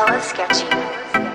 hella sketchy.